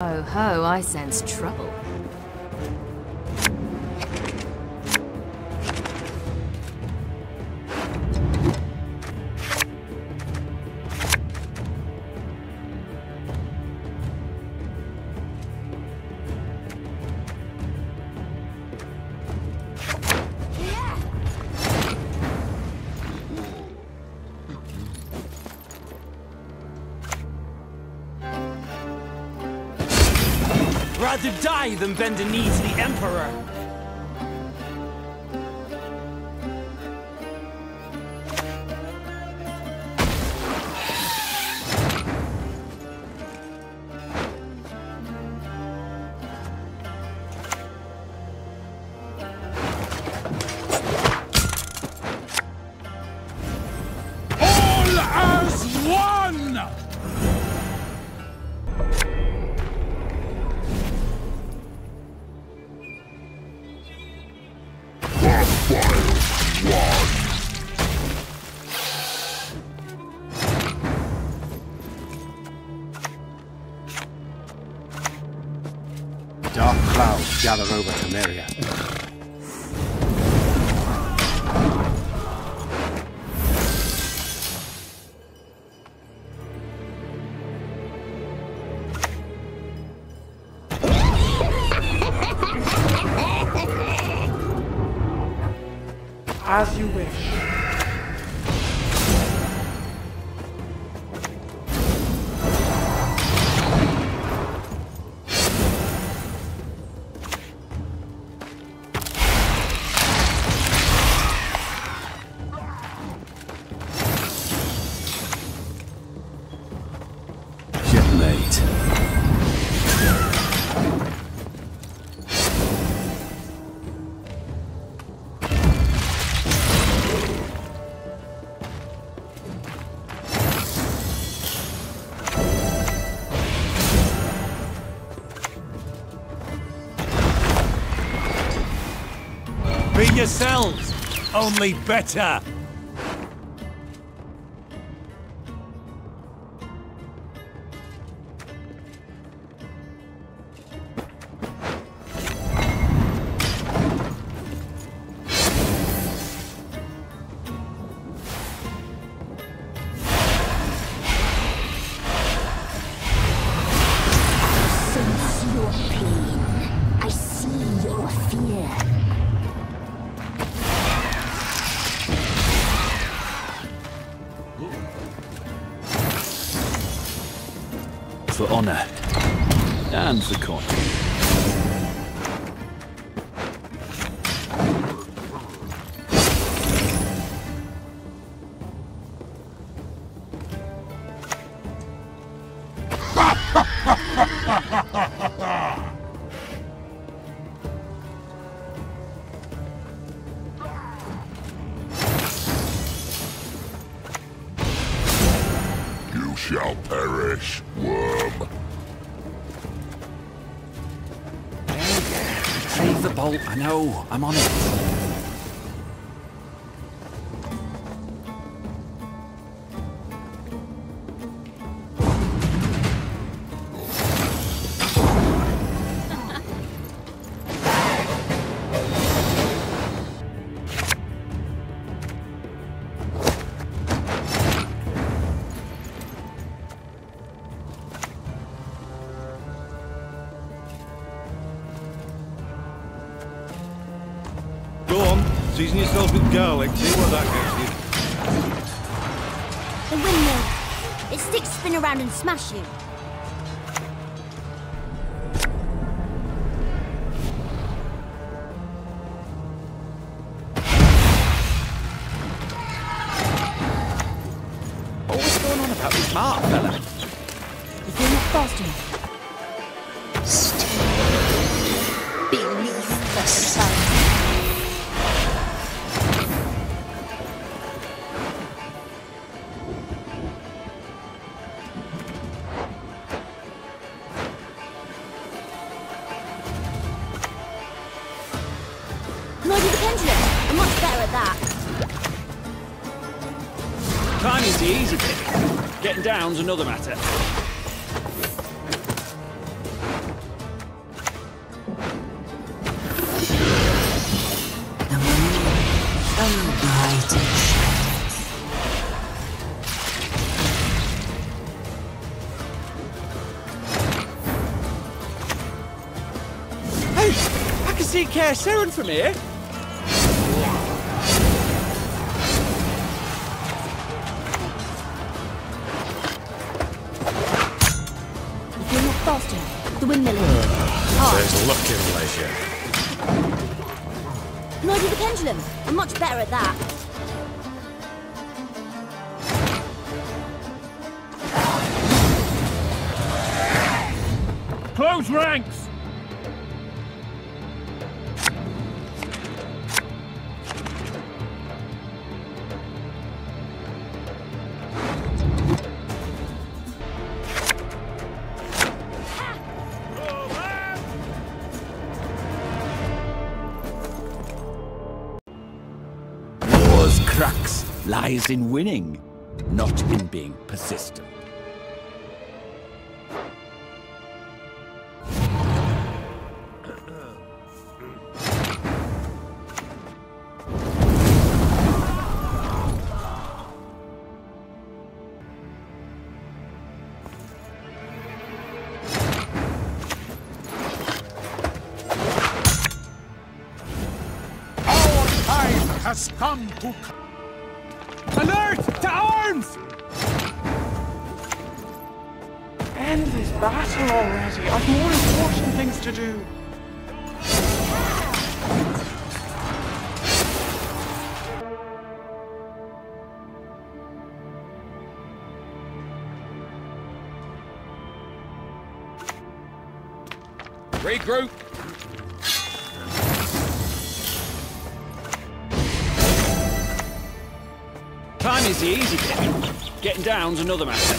Oh ho, I sense trouble. Than bend a knee to the Emperor! Gather over. As you wish. Yourselves, only better. I know. I'm on it. Season yourselves with garlic, see what that gets you. The windmill. Its sticks spin around and smash you. Oh, what's going on about this Mark fella? If you're not fast enough. Beneath the sun. another matter. Hey, I can see Kaer Seren from here. Much better at that. Lies in winning, not in being persistent. Has come to... Arms! End this battle already. I've more important things to do. Regroup. Time is the easy bit. Getting down's another matter.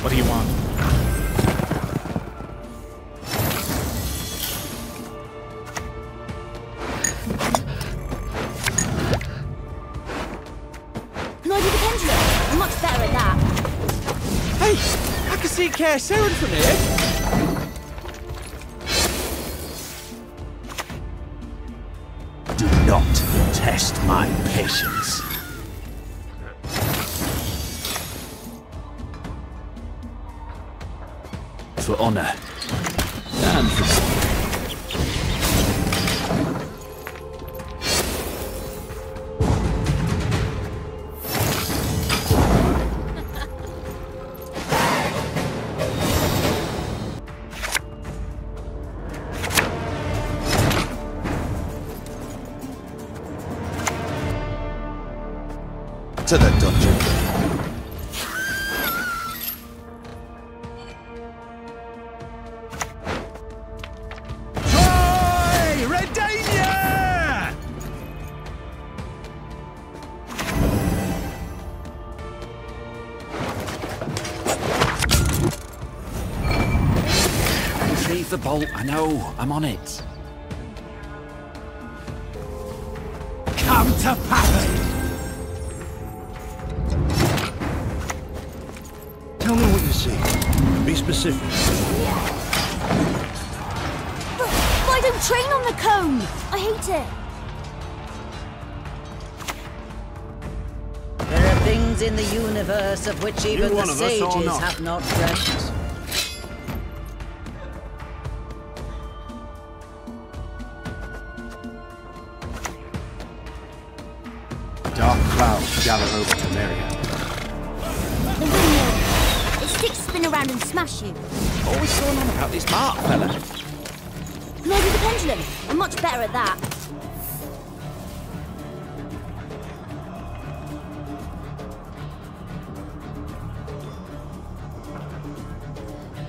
What do you want? Can I do the pendulum? I'm much better at that. Hey, I can see Kaer Seren from here. For honor and for the bolt. I know. I'm on it. Come to Pappy! Tell me what you see. Be specific. But, but I don't train on the cone. I hate it. There are things in the universe of which even the of us or sages have not dreamt. Clouds gather over Temeria. The windmill. Its sticks spin around and smash you. Always going on about this Mark fella. Can I do the pendulum? I'm much better at that.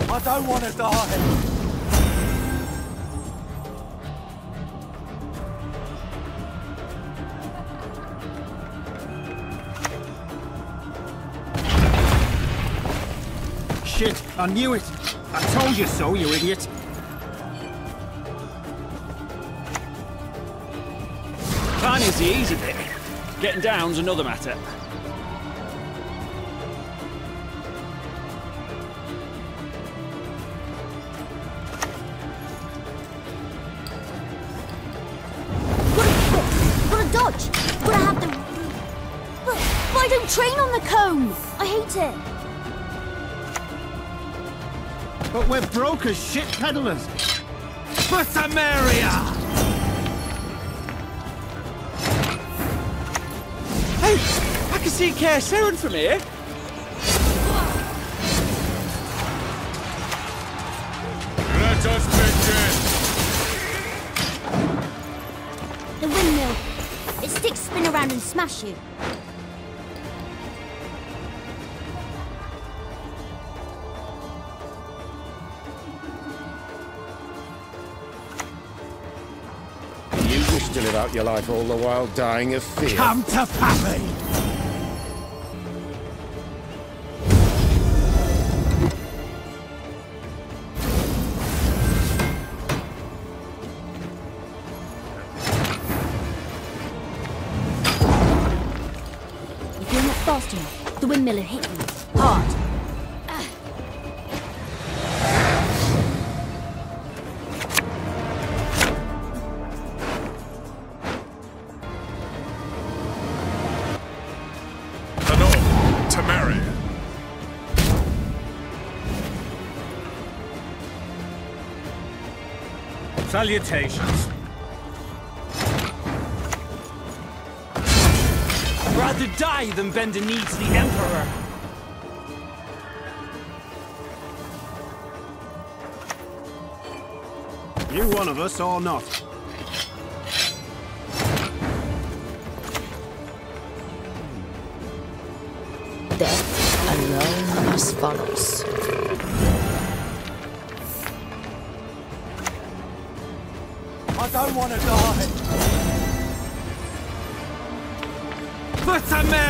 I don't want to die. Shit, I knew it. I told you so, you idiot. Is the easy bit. Getting down's another matter. But we're broke as shit peddlers. For Temeria! Hey, I can see Kaer Seren from here. Let us begin! The windmill. Its sticks spin around and smash you. To live out your life all the while dying of fear. Come to Pappy! If you're not fast enough, the windmill will hit you. Hard. Salutations. Rather die than bend a knee to the Emperor. You one of us or not? Death alone must follows. Don't want to die. For Temeria!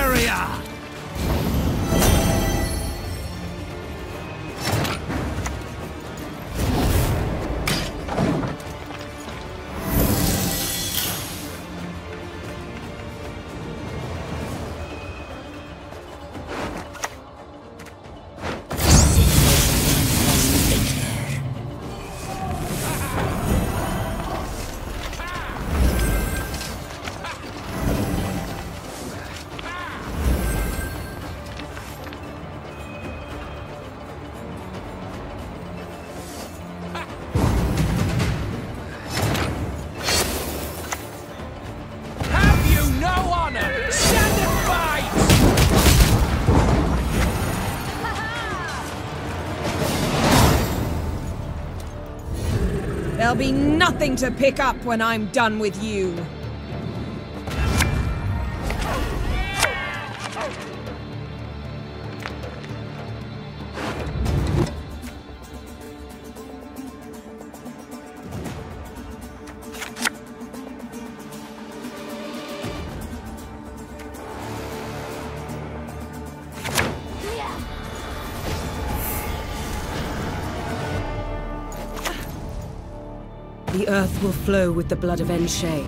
Be nothing to pick up when I'm done with you. Flow with the blood of Enshe.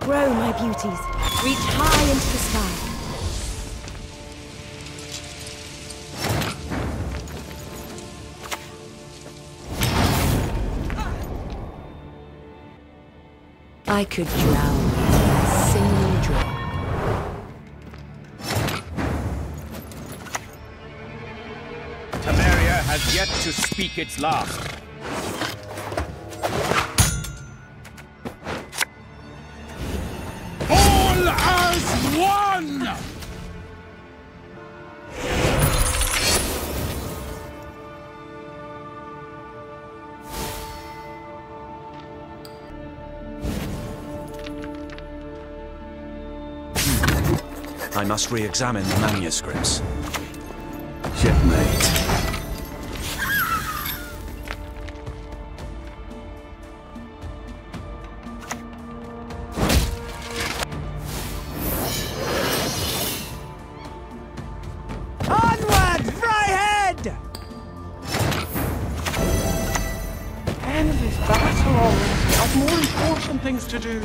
Grow, my beauties. Reach high into the sky. I could drown to speak its last. All as one! I must re-examine the manuscripts. Shipmate. End this battle. I've more important things to do.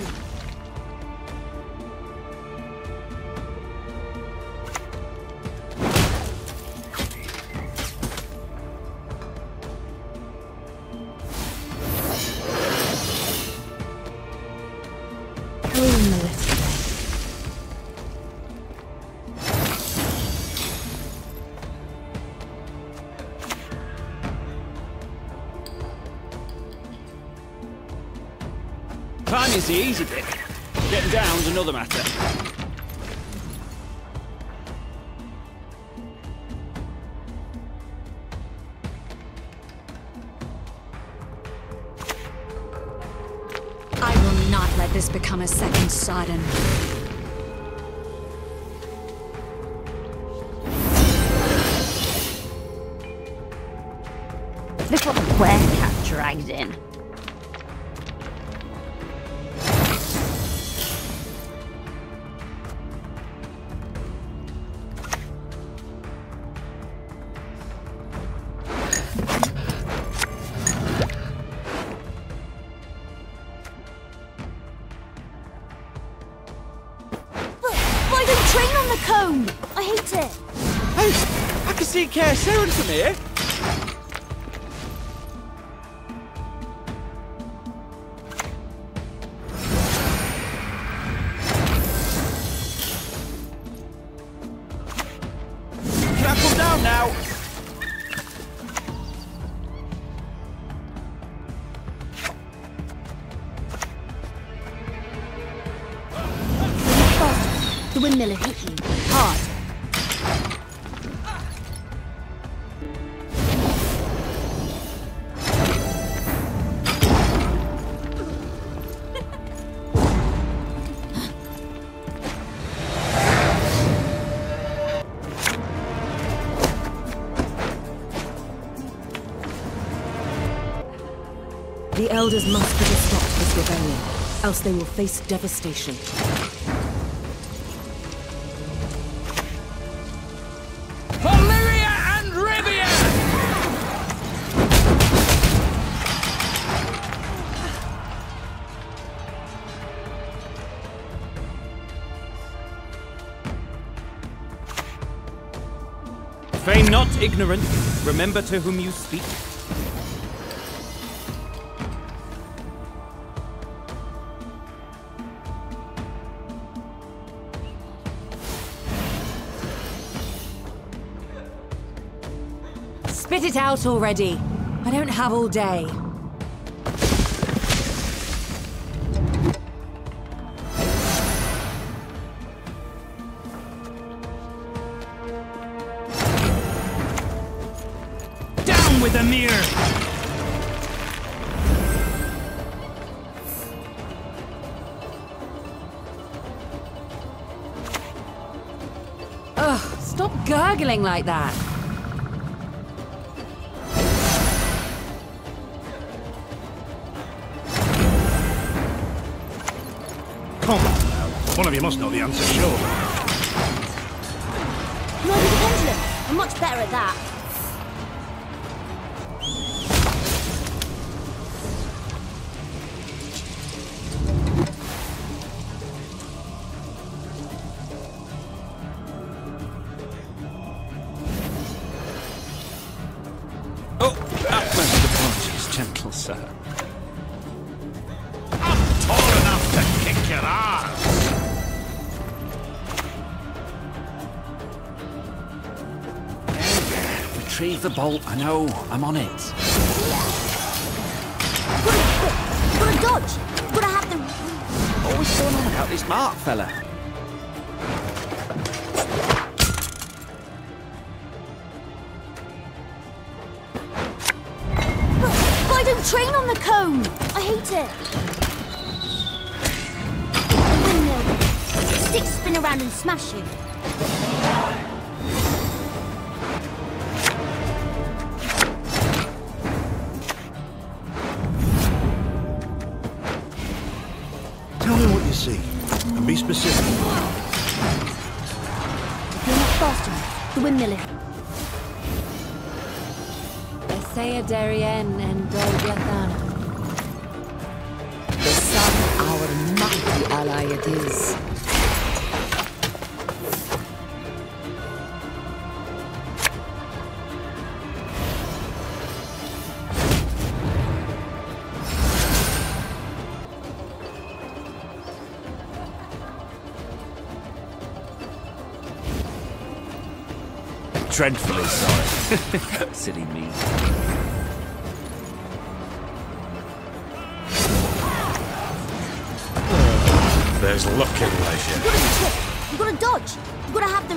The easy bit. Getting down's another matter. I will not let this become a second Sodden. It. Hey, I can see Kaer Seren from here. Elders must put a stop to this rebellion, else they will face devastation. Valyria and Rivia! Feign not ignorant. Remember to whom you speak. It out already. I don't have all day. Down with Emhyr! Ugh, stop gurgling like that. One of you must know the answer, sure. Ride the pendulum. I'm much better at that. Oh, utmost apologies, gentle sir. Retrieve the bolt. I know. I'm on it. Gotta, gotta dodge. Gotta have the. Always going on about this Mark fella. Why don't train on the cone? I hate it. Windmill. Sticks spin around and smash you. See. And be specific. If you're not fast enough, the windmill. will- Essaya Darien and Dolgathan. The sun, our mighty ally it is. Dreadfully sorry. Silly me. There's luck in leisure. You gotta dodge. You gotta have the